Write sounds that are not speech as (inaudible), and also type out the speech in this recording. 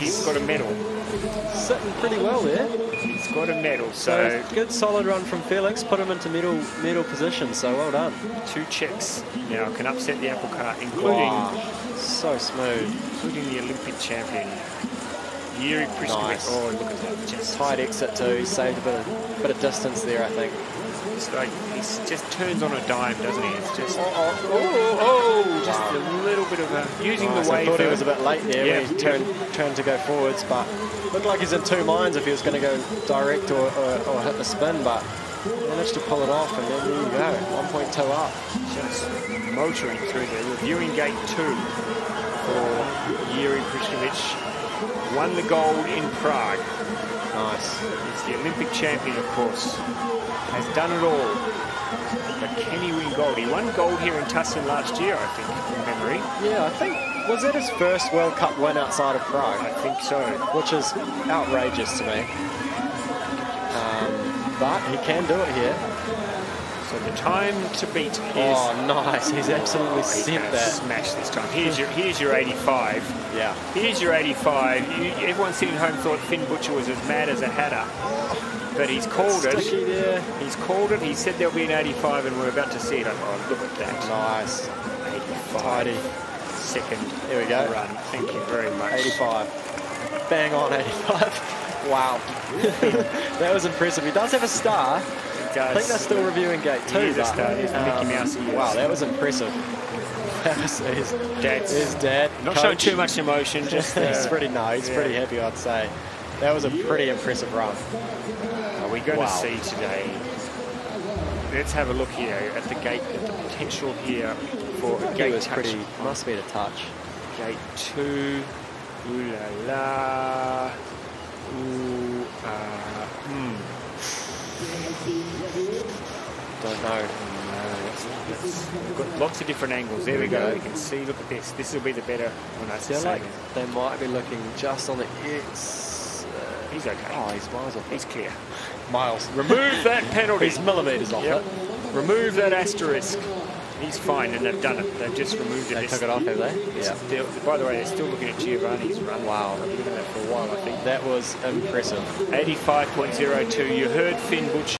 he's got a medal. Sitting pretty well there. He's got a medal, so, So good solid run from Felix, put him into medal medal position, so well done. two Czechs now can upset the apple cart, including Wow, so smooth. including the Olympic champion. Jiri Prskavec. Nice. Oh, look at that. Just Tight exit too, he saved a bit of, bit of distance there, I think. It's like he just turns on a dime, doesn't he? It's just Oh, oh, oh, oh little bit of a using Nice, the I wave. thought he was a bit late there Yeah, when he turned, turned to go forwards, but looked like he's in two minds if he was going to go direct or, or, or hit the spin, but managed to pull it off, and then there you go, 1.2 up. just motoring through the reviewing gate two for Jiri Prskavec. Won the gold in Prague. Nice. He's the Olympic champion, of course. Has done it all. But can he win gold? He won gold here in Tacen last year, I think, from memory. Yeah, I think, was that his first World Cup win outside of Prague? I think so. Which is outrageous to me. Um, but he can do it here. So the time to beat is Oh, nice. He's absolutely He's sent gonna that. smash this time. Here's your here's your 85. Yeah. Here's your 85. You, everyone sitting home thought Finn Butcher was as mad as a hatter, but he's called it. there. He's called it. He said there'll be an 85, and we're about to see it. Oh, look at that. Nice. 85. Tidy. Second Here we go. run. Thank you very much. 85. Bang on 85. Wow. (laughs) that was impressive. He does have a star. He. I think they're still reviewing gate two. He is a but, star. He's the Mickey Mouse. Wow, that was impressive. (laughs) That was his, Dad's his dad. Not coach. showing too much emotion. Just (laughs) he's uh, pretty, no, he's yeah. pretty happy, I'd say. That was a pretty impressive run. Are we going Wow. to see today? Let's have a look here at the gate, at the potential here for a gate was touch. pretty, must be a touch. Gate two. Ooh la la. Ooh, uh, hmm. Don't know. No, that's, that's, we've got lots of different angles. There we go. You can see. Look at this. This will be the better one. I I feel like they might be looking just on the X. Uh, He's okay. oh, he's miles off. He's clear. miles. Remove that penalty. He's millimetres off Yep. it. Remove that asterisk. He's fine, and they've done it. They've just removed it. They It's- took it off, have they? Yeah. still- by the way, they're still looking at Giovanni's run. Wow. They've been looking at that for a while, I think. That was impressive. 85.02. You heard Finn Butcher.